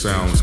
Sounds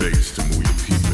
space to move your people.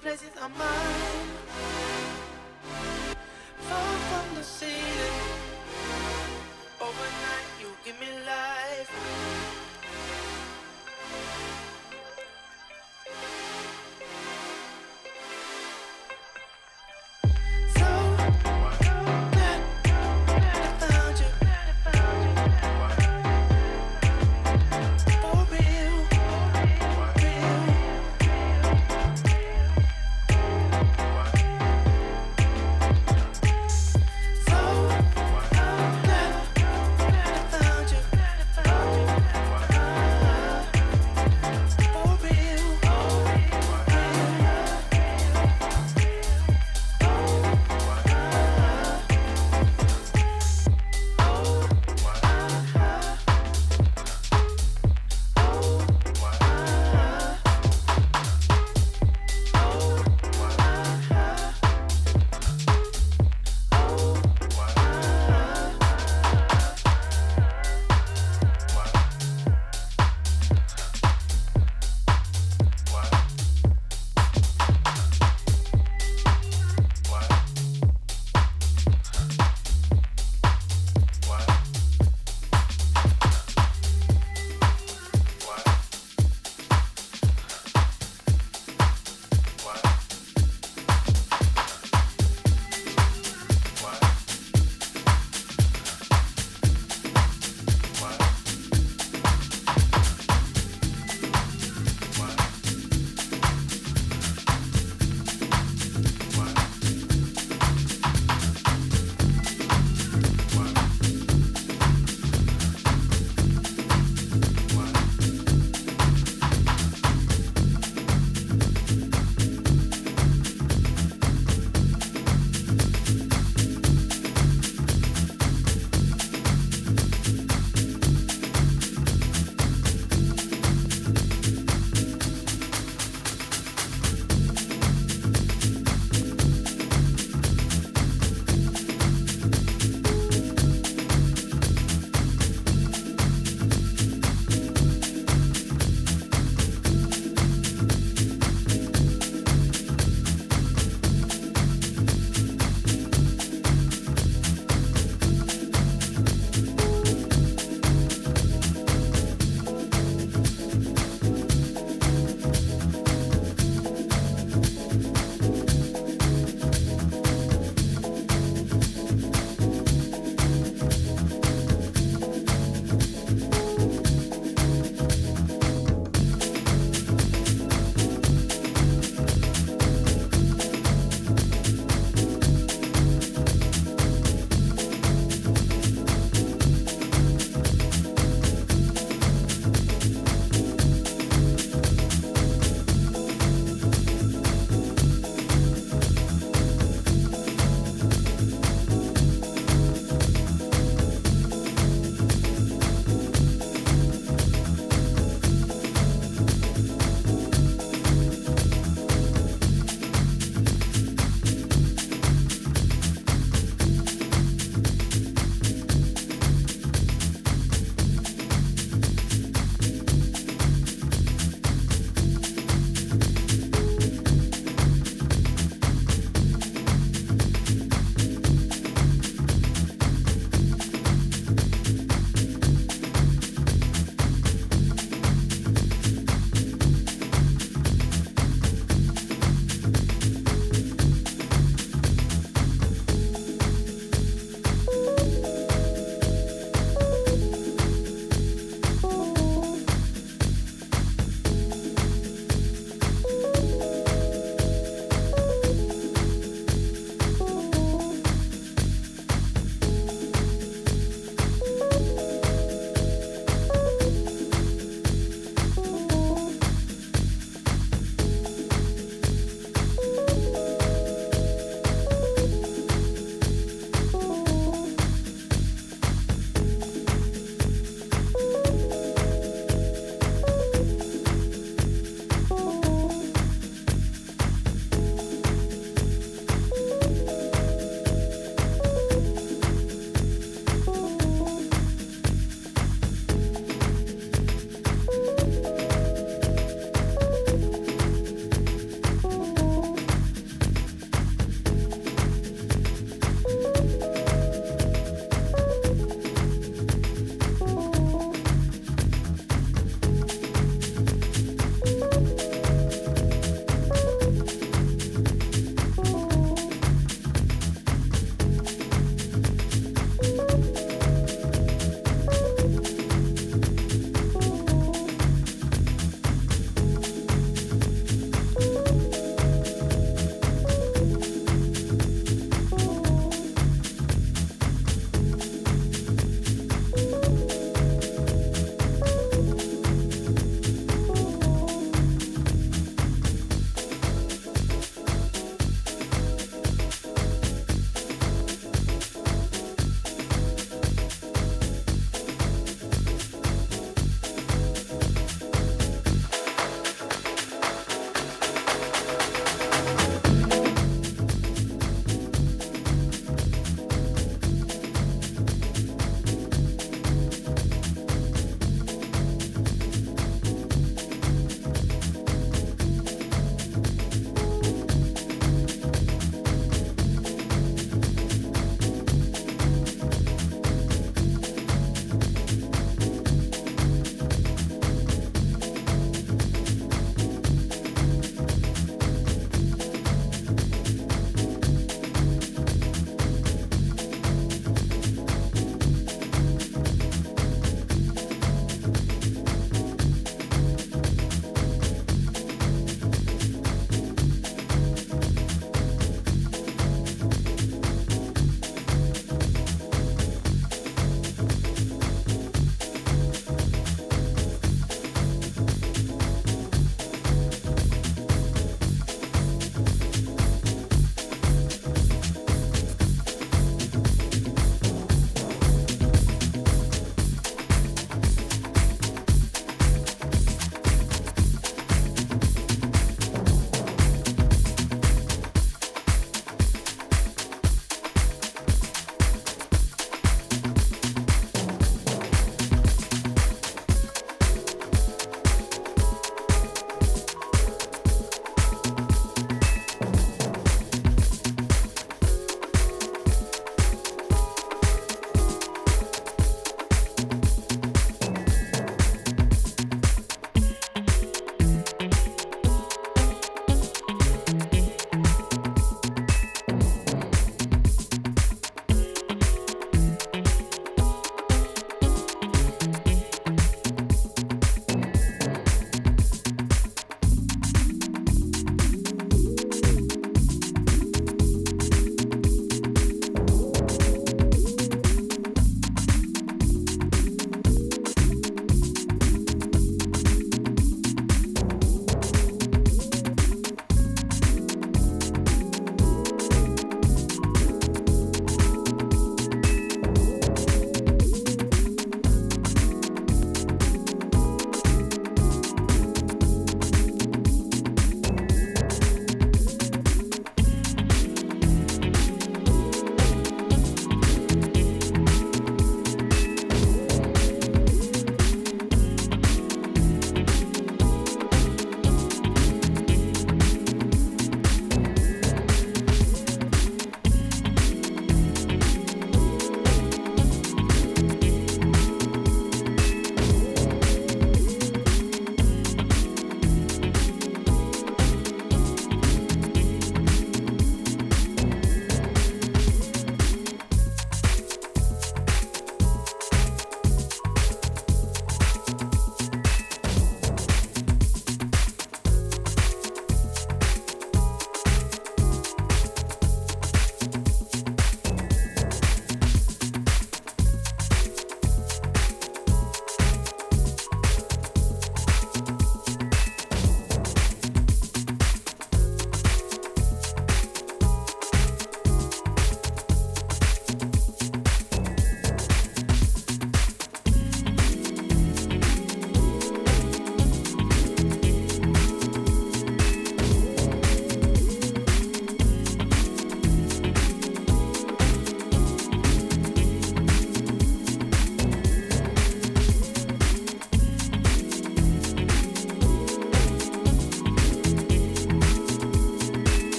places are mine.